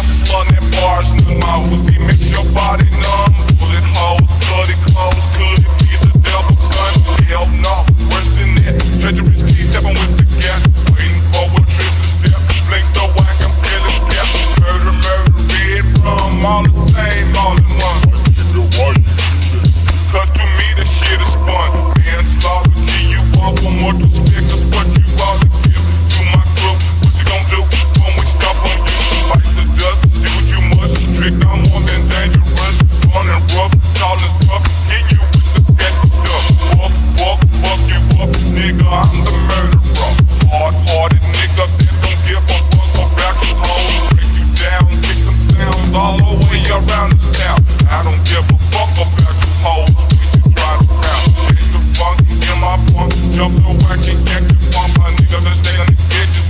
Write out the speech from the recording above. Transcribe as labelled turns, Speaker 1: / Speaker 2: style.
Speaker 1: That's bars in the mouth. Makes your body numb. Bullet holes, bloody clothes. Could it be the? Hell no, worse than that. Stepping with the. Waiting for trip to Murder, murder, all the same. around us now. I don't give a fuck about you hoes. We just ride around. Get the funk in my punk. Jump so I can get this pump. My niggas the day I get this.